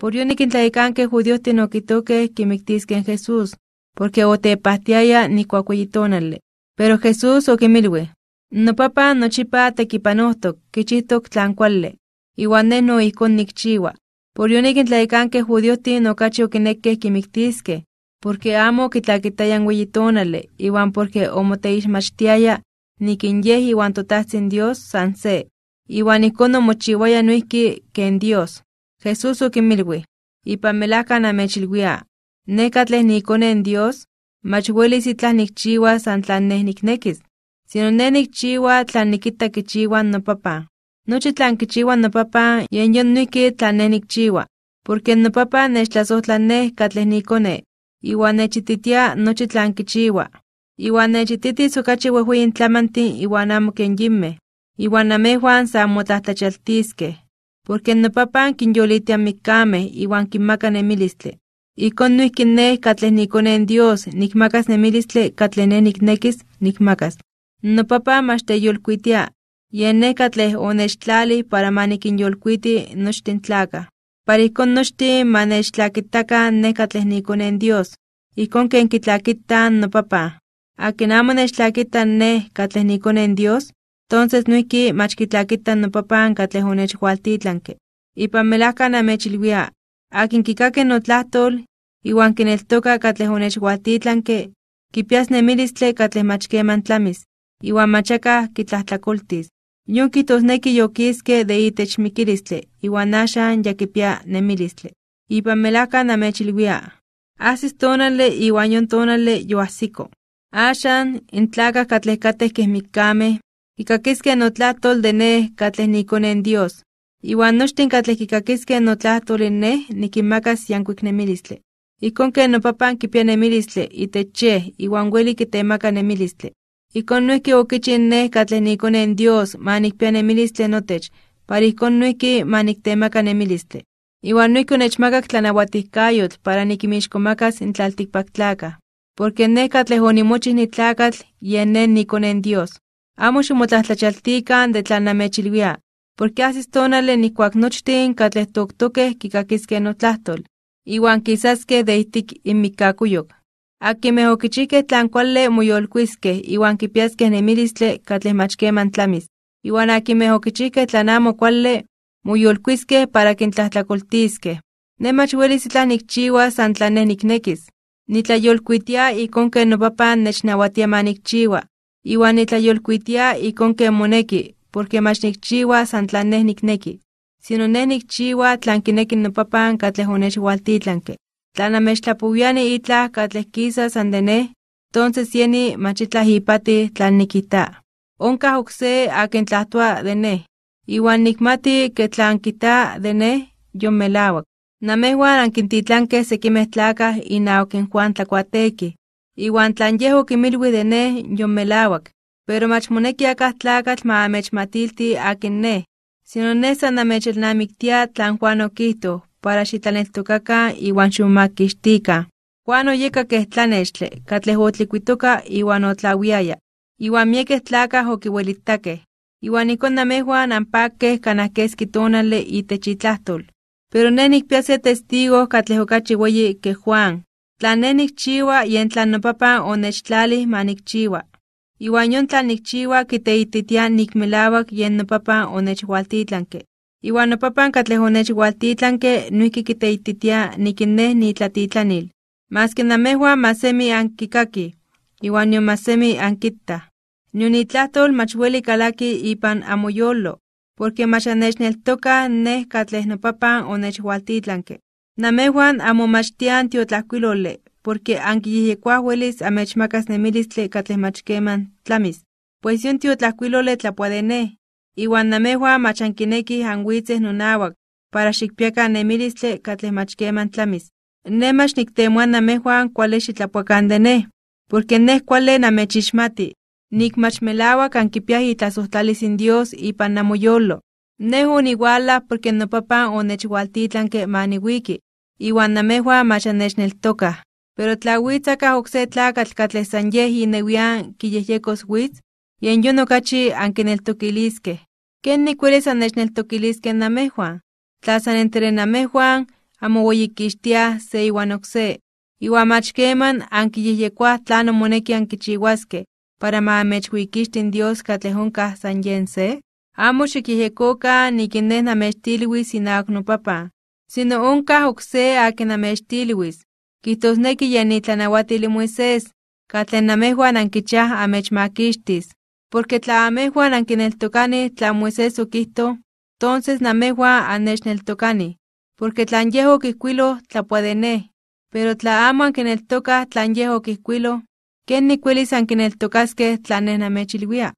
Por yo que judíos que kimiktisque en Jesús, porque o te pastiaya ni cuacuyitonale. Pero Jesús o milwe. No papa no chipa tequipanosto, kichitok tlancuale. Iguane no ikon nikchiwa. Por yo que judíos no cacho que kimiktisque, porque amo kitlaquitayan hueyitonale, iguan porque omoteish machtiaya, nikinyeh iwan totahtzin Dios sanse, iwan ikono mochiwaya nuiki ken Dios. Jesús okimilwi, ipan melahka namechilwia, nekatleh nikone en Dios, mach welis itlah nikchiwa san tlan neh sino neh nikchiwa tlan nikita kichiwa nopapa. Nochi tlan kichiwa nopapa yen yon nuiki tlan neh porque nopapa nechtlasohtlan neh katleh nikone, iwan nechititia nochi tlan kichiwa. Iwan nechititis okachi wehuyin tlamantin iwan amo ken yimmeh, iwan namejuan porque nopapan kinyolitia mikkameh iwan kinmaka nemilistle. Ikon noihki neh katleh nikone Dios nikmakas nemilistle katleh neh niknekis nikmakas. Nopapa mach teyolkuitia, yen neh katleh onechtlali para ma nikinyolkuiti nochtin tlakah. Para ikon nochtin ma nechtlakitakan neh katleh nikone Dios, ikon ken kitlakitan nopapa. Akin amo nechtlakita neh katleh nikone Dios, Entonces nuiki mach kitlakitan nopapan katleh onechhualtitlanke. Ipan melahka namechilwia, akin kikaki notlahtol, iwan kineltoka katleh onechhualtitlanke, kipias nemilistle katleh mach keman tlamis, iwan machaka kitlahtlakoltis. Yon kitosneki yokiske de itech mikilistle, iwan axan ya kipia nemilistle. Ipan melahka namechilwia, asis tonale iwan yon tonale yoahsiko. Axan, intlaka katleh kateh keh mikkameh, kikakiskeh notlahtol de neh katleh nikone Dios. Iwan nochtin katleh kikakiskeh notlahtol in neh nikinmakas yankuik nemilistle. Ikon ken nopapan kipia nemilistle itech yeh iwan weli kitemaka nemilistle. Ikon noihki okichi neh katleh nikone Dios ma nikpia nemilistle notech, para ikon noihki ma niktemaka nemilistle. Iwan noihki onechmakak tlanauatihkayotl para nikimixkomakas in tlaltikpaktlakah. Porque neh katleh onimochih nitlakatl yen neh nikone Dios. Amo ximotlatlachaltikan de tlan namechilwia, porque asis tonale nikuak nochtin katleh toktokeh kikakiskeh notlahtol, iwan kisaskeh de ihtik inmikakuyok. Akimeh okichikeh tlan kuale moyolkuiskeh iwan kipiaskeh nemilistle katleh mach keman tlamis, iwan akimeh okichikeh tlan amo kuale moyolkuiskeh para kintlajtlakoltiskeh. Ne mach welis itlah nikchiwa san tlan neh niknekis. Nitlayolkuitia ikon ken nopapan Iwan nitlayolkuitia ikon ken moneki, porque mach nikchiwa san tlan neh nikneki, sino neh nikchiwa tlan kineki nopapan katleh onechwaltitlanke. Tla namechtlapowiani itlah katleh kisa san de neh, entonces yeni mach itlah ipati tlan nikita. Onkah okse akin tlahtoa de neh, iwan nikmati ke tlan kita de neh yon melawak. Namehuan ankintitlankeh sekimeh tlakah inawak Juan tlakuateki, Iwan tlan yeh okimilwi de neh yon melawak, pero mach moneki akah tlakatl ma amechmatilti akin neh, sino neh san namechelnamiktia tlan Juan okihto, para xitlaneltokakan iwan xomakixtikan. Juan oyeka keh tlanextle, katleh otlikuitoka iwan otlawiaya, iwan miekeh tlakah okiuelitakeh. Iwan ikon namejuan anpakeh kanah keski tonale itech. Pero neh nikpia se testigo katleh okachi ke Juan, Tlan neh nikchiwa yen tlan nopapan onechtlalih ma nikchiwa. Iwan yon tlan nikchiwa kiteititia nikmelawak yen nopapan onechwaltitlanke. Iwan nopapan katleh onechwaltitlanke nuiki kiteititia nikin neh nitlatitlanil. Maski namehuan masemi ankikaki, iwan yon masemi ankita. Nion itlahtol mach weli kalaki ipan amoyolo, porque mach anechneltoka neh katleh nopapan onechwaltitlanke. Namehuan amo machtian tiotlajkuilole, porque amechmakas nemilistle katleh mach keman tlamis. Pues yon tiotlajkuilole tlapuade neh, iwan namehuan mach ankinekih anwitzeh nonawak, para xikpiakan nemilistle katleh mach keman tlamis. Ne mach niktemoa namehuan kuale xitlapuakan de neh, porque neh kuale namechixmati, nik mach melawak ankipiah itlasohtlalis in Dios ipan namoyolo. Neh oniwala porque nopapan onechwaltitlanke ma niwiki, iwan mach annechneltokah. Pero tla witz akah okse tlakatl katleh san yeh inewian kiyehyekos witz, yen yon okachi ankineltokiliskeh. Ken nikuelis annechneltokiliskeh namehuan? Tla san entre namehuan amo weyikixtia se iwan okse, iwan mach keman ankiyehyekoa tlano moneki ankichiwaske, para ma Dios katleh onkah san yen se? Amo xikyejekoka nikineh namechtilwis inawak nopapa, sino onkah okse akin namechtilwis, kijtosneki yen itlanawatili Moisés, katleh namejuan ankichiaj amechmakixtis. Porque tla amejuan ankineltokanij tla Moisés okijto, entonces namejuan annechneltokanij, porque tlan yeh okijkuiloj tlapuede nej. Pero tla amo ankineltokaj tlan yeh okijkuiloj, ¿ken nikuelis ankineltokaskej tlan nej namechilwia?